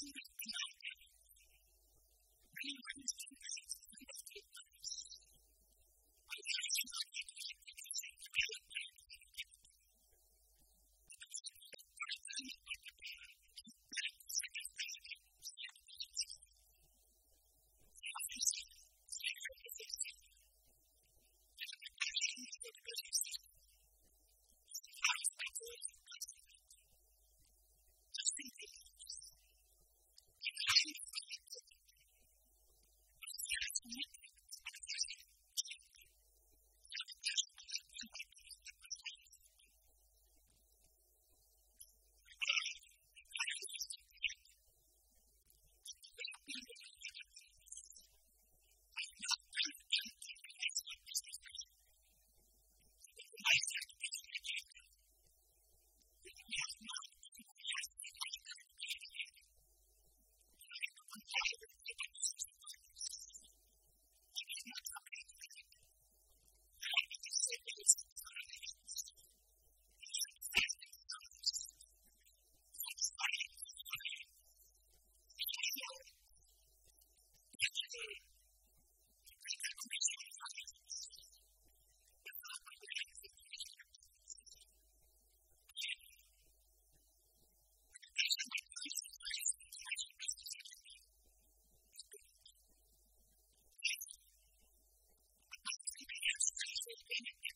Jesus. and it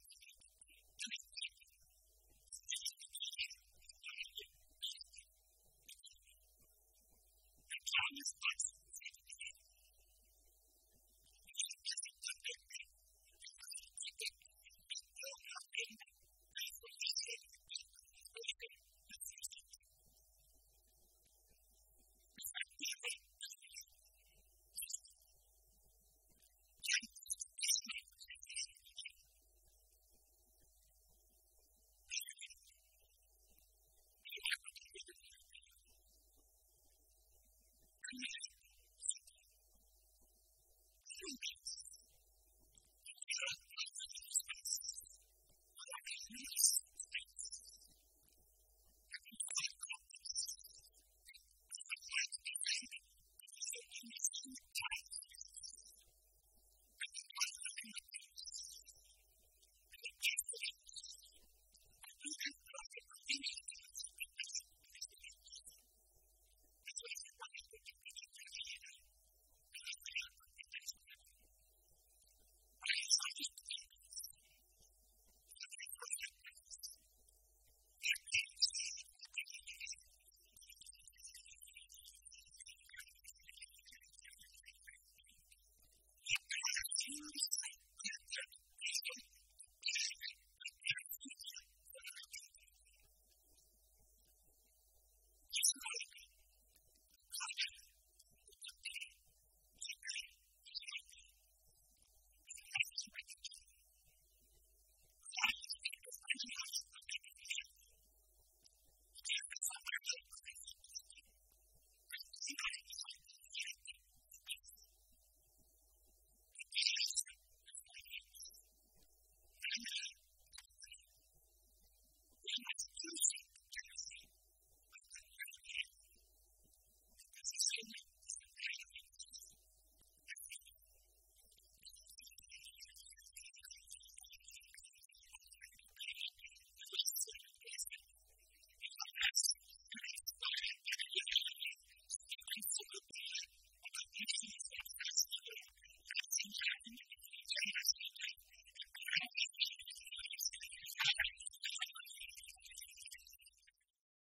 weeks.